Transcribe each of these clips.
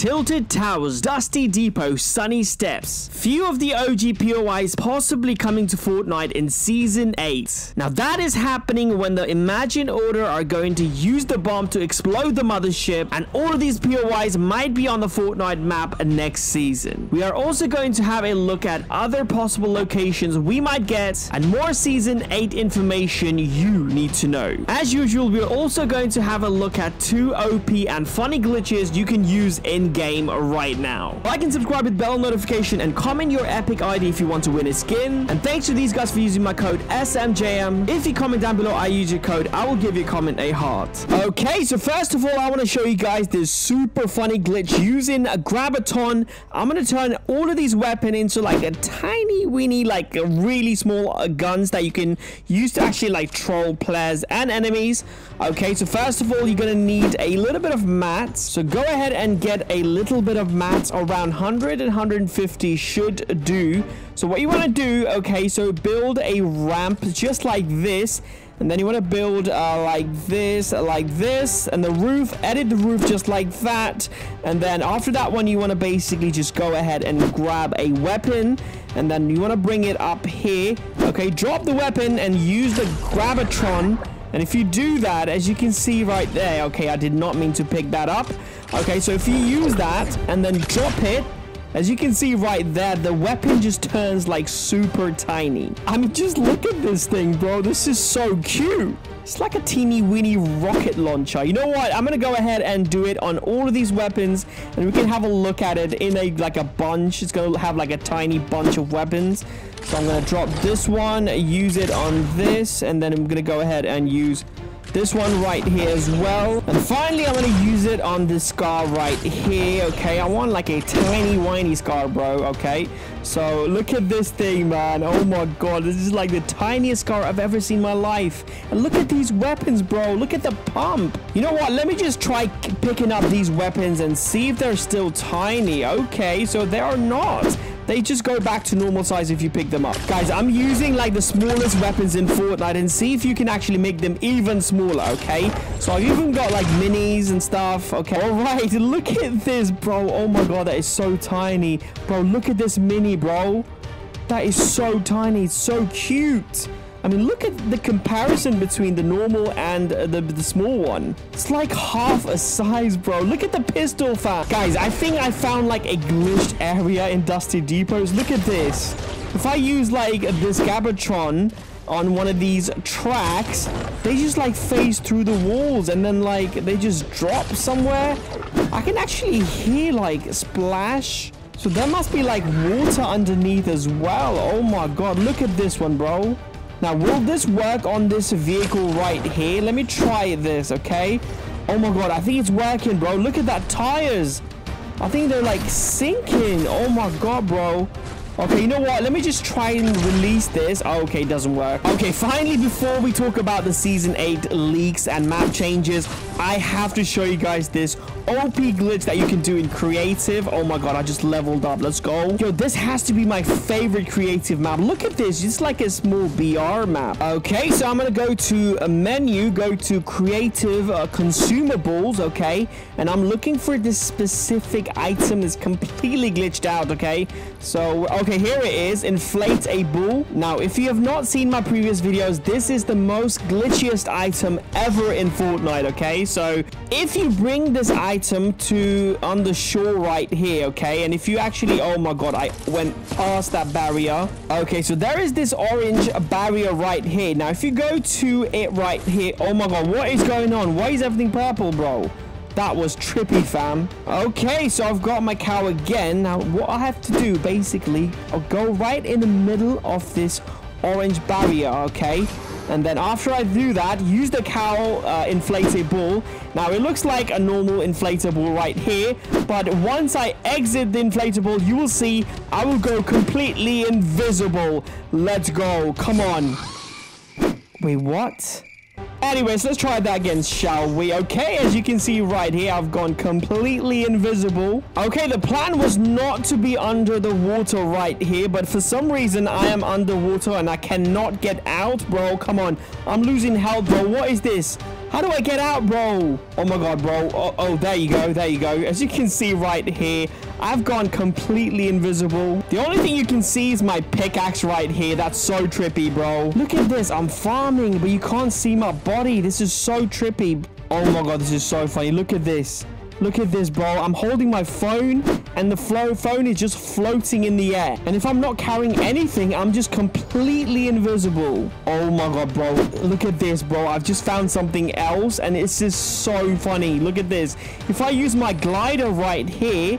Tilted Towers, Dusty Depot, Sunny Steps. Few of the OG POIs possibly coming to Fortnite in Season 8. Now that is happening when the Imagined Order are going to use the bomb to explode the mothership and all of these POIs might be on the Fortnite map next season. We are also going to have a look at other possible locations we might get and more Season 8 information you need to know. As usual, we're also going to have a look at two OP and funny glitches you can use in-game right now. Like and subscribe with bell notification and comment your epic ID if you want to win a skin. And thanks to these guys for using my code SMJM. If you comment down below, I use your code, I will give your comment a heart. Okay, so first of all, I want to show you guys this super funny glitch using a Grabitron. I'm going to turn all of these weapons into like a tiny weeny, like really small uh, guns that you can use to actually like troll players and enemies. Okay, so first of all, you're going to need a little bit of mats. So go ahead and get a little bit of mats around 100 and 150 should do. So what you want to do, okay, so build a ramp just like this. And then you want to build uh, like this, like this, and the roof, edit the roof just like that. And then after that one, you want to basically just go ahead and grab a weapon. And then you want to bring it up here. Okay, drop the weapon and use the Grabitron. And if you do that, as you can see right there, okay, I did not mean to pick that up. Okay, so if you use that and then drop it, as you can see right there, the weapon just turns like super tiny. I mean, just look at this thing, bro. This is so cute. It's like a teeny weeny rocket launcher. You know what? I'm going to go ahead and do it on all of these weapons and we can have a look at it in a like a bunch. It's going to have like a tiny bunch of weapons. So I'm going to drop this one, use it on this, and then I'm going to go ahead and use this one right here as well. And finally, I'm to use it on this scar right here, okay? I want like a tiny, whiny scar, bro, okay? So look at this thing, man. Oh my god, this is like the tiniest scar I've ever seen in my life. And look at these weapons, bro. Look at the pump. You know what? Let me just try picking up these weapons and see if they're still tiny. Okay, so they are not they just go back to normal size if you pick them up. Guys, I'm using like the smallest weapons in Fortnite and see if you can actually make them even smaller, okay? So I've even got like minis and stuff, okay? All right, look at this, bro. Oh my God, that is so tiny. Bro, look at this mini, bro. That is so tiny. It's so cute. I mean, look at the comparison between the normal and the, the small one. It's like half a size, bro. Look at the pistol fam. Guys, I think I found like a glitched area in Dusty Depots. Look at this. If I use like this Grabitron on one of these tracks, they just like phase through the walls and then like they just drop somewhere. I can actually hear like splash. So there must be like water underneath as well. Oh my god, look at this one, bro. Now, will this work on this vehicle right here? Let me try this, okay? Oh my god, I think it's working, bro. Look at that tires. I think they're like sinking. Oh my god, bro. Okay, you know what? Let me just try and release this. Oh, okay, doesn't work. Okay, finally, before we talk about the Season 8 leaks and map changes, I have to show you guys this OP glitch that you can do in creative. Oh my god, I just leveled up. Let's go. Yo, this has to be my favorite creative map. Look at this. It's like a small BR map. Okay, so I'm going to go to a menu, go to creative uh, consumables, okay? And I'm looking for this specific item that's completely glitched out, okay? So, okay, here it is. Inflate a bull. Now, if you have not seen my previous videos, this is the most glitchiest item ever in Fortnite, okay? So, if you bring this item to on the shore right here, okay? And if you actually, oh my god, I went past that barrier. Okay, so there is this orange barrier right here. Now, if you go to it right here, oh my god, what is going on? Why is everything purple, bro? That was trippy, fam. Okay, so I've got my cow again. Now, what I have to do, basically, I'll go right in the middle of this orange barrier, okay? And then after I do that, use the cow uh, inflatable. Now, it looks like a normal inflatable right here. But once I exit the inflatable, you will see I will go completely invisible. Let's go. Come on. Wait, what? Anyways, let's try that again, shall we? Okay, as you can see right here, I've gone completely invisible. Okay, the plan was not to be under the water right here, but for some reason, I am underwater and I cannot get out, bro. Come on. I'm losing health, bro. What is this? How do I get out, bro? Oh my god, bro. Oh, oh, there you go. There you go. As you can see right here, I've gone completely invisible. The only thing you can see is my pickaxe right here. That's so trippy, bro. Look at this. I'm farming, but you can't see my body. This is so trippy. Oh my god, this is so funny. Look at this. Look at this, bro. I'm holding my phone and the phone is just floating in the air. And if I'm not carrying anything, I'm just completely invisible. Oh my god, bro. Look at this, bro. I've just found something else and it's just so funny. Look at this. If I use my glider right here,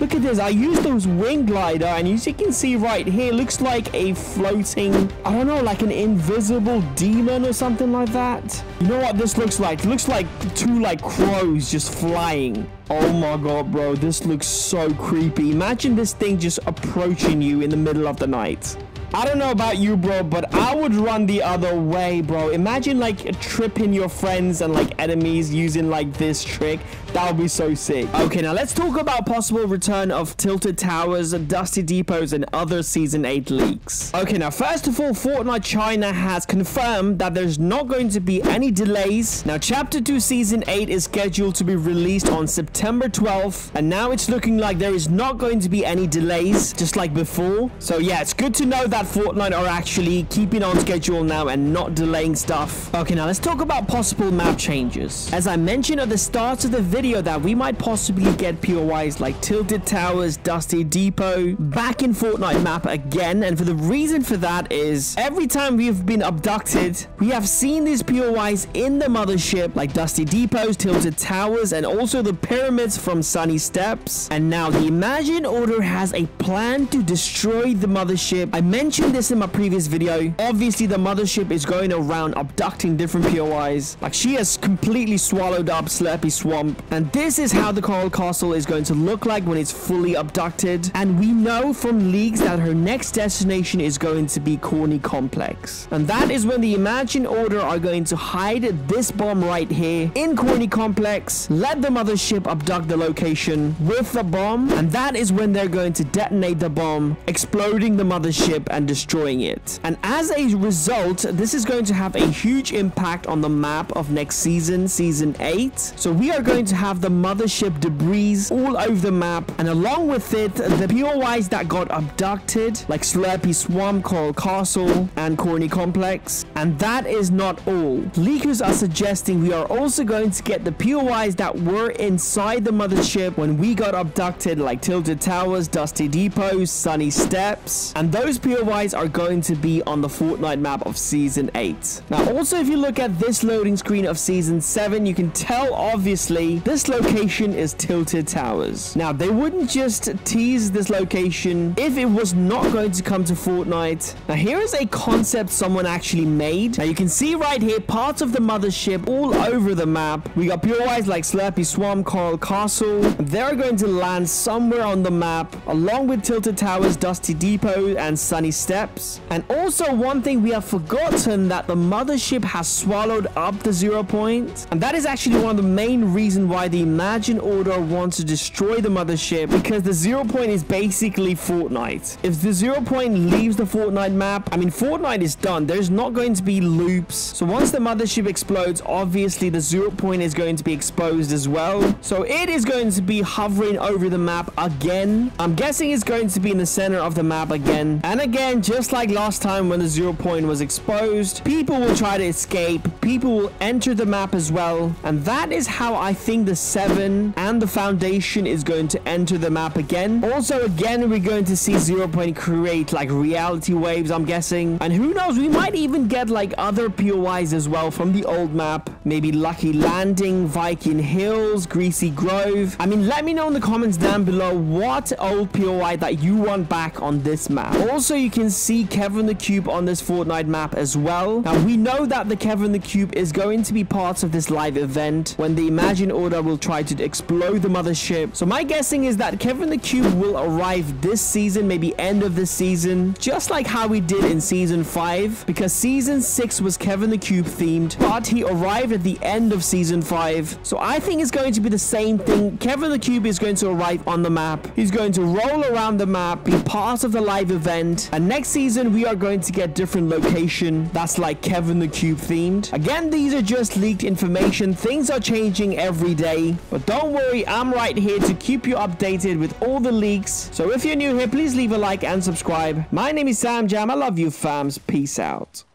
Look at this. I used those wing glider and as you can see right here, looks like a floating, I don't know, like an invisible demon or something like that. You know what this looks like? It looks like two like crows just flying. Oh my god, bro. This looks so creepy. Imagine this thing just approaching you in the middle of the night. I don't know about you, bro, but I would run the other way, bro. Imagine, like, tripping your friends and, like, enemies using, like, this trick. That would be so sick. Okay, now let's talk about possible return of Tilted Towers, Dusty Depots, and other Season 8 leaks. Okay, now, first of all, Fortnite China has confirmed that there's not going to be any delays. Now, Chapter 2 Season 8 is scheduled to be released on September 12th, and now it's looking like there is not going to be any delays, just like before. So, yeah, it's good to know that that Fortnite are actually keeping on schedule now and not delaying stuff. Okay, now let's talk about possible map changes. As I mentioned at the start of the video that we might possibly get POIs like Tilted Towers, Dusty Depot back in Fortnite map again. And for the reason for that is every time we've been abducted, we have seen these POIs in the mothership like Dusty Depots, Tilted Towers, and also the pyramids from Sunny Steps. And now the Imagined Order has a plan to destroy the mothership. I mentioned mentioned this in my previous video. Obviously, the mothership is going around abducting different POIs. Like, she has completely swallowed up Slurpy Swamp. And this is how the Coral Castle is going to look like when it's fully abducted. And we know from leaks that her next destination is going to be Corny Complex. And that is when the Imagined Order are going to hide this bomb right here in Corny Complex, let the mothership abduct the location with the bomb. And that is when they're going to detonate the bomb, exploding the mothership and destroying it. And as a result, this is going to have a huge impact on the map of next season, season 8. So we are going to have the mothership debris all over the map. And along with it, the POIs that got abducted, like Slurpy Swamp, Coral Castle, and Corny Complex. And that is not all. Leakers are suggesting we are also going to get the POIs that were inside the mothership when we got abducted, like Tilted Towers, Dusty Depots, Sunny Steps. And those POIs are going to be on the Fortnite map of Season 8. Now, also, if you look at this loading screen of Season 7, you can tell, obviously, this location is Tilted Towers. Now, they wouldn't just tease this location if it was not going to come to Fortnite. Now, here is a concept someone actually made. Now, you can see right here parts of the mothership all over the map. We got POIs like Slurpy Swamp, Coral Castle. They're going to land somewhere on the map, along with Tilted Towers, Dusty Depot, and Sunny steps. And also one thing we have forgotten that the mothership has swallowed up the zero point. And that is actually one of the main reasons why the Imagined Order wants to destroy the mothership because the zero point is basically Fortnite. If the zero point leaves the Fortnite map, I mean Fortnite is done. There's not going to be loops. So once the mothership explodes, obviously the zero point is going to be exposed as well. So it is going to be hovering over the map again. I'm guessing it's going to be in the center of the map again. And again, again, just like last time when the zero point was exposed, people will try to escape. People will enter the map as well. And that is how I think the 7 and the Foundation is going to enter the map again. Also, again, we're going to see zero point create like reality waves, I'm guessing. And who knows, we might even get like other POIs as well from the old map. Maybe Lucky Landing, Viking Hills, Greasy Grove. I mean, let me know in the comments down below what old POI that you want back on this map. Also, you can can see Kevin the Cube on this Fortnite map as well. Now, we know that the Kevin the Cube is going to be part of this live event when the Imagined Order will try to explode the mothership. So my guessing is that Kevin the Cube will arrive this season, maybe end of the season, just like how we did in Season 5, because Season 6 was Kevin the Cube themed, but he arrived at the end of Season 5. So I think it's going to be the same thing. Kevin the Cube is going to arrive on the map. He's going to roll around the map, be part of the live event, And next season, we are going to get different location. That's like Kevin the Cube themed. Again, these are just leaked information. Things are changing every day. But don't worry, I'm right here to keep you updated with all the leaks. So if you're new here, please leave a like and subscribe. My name is Sam Jam. I love you, fams. Peace out.